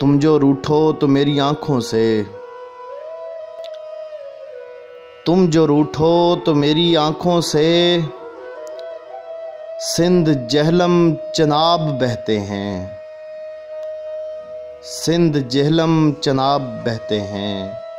तुम जो रूठो तो मेरी आँखों से। तुम जो रूठो तो मेरी आँखों से। सिंध जहलम चनाब बहते हैं। सिंध जहलम चनाब बहते हैं।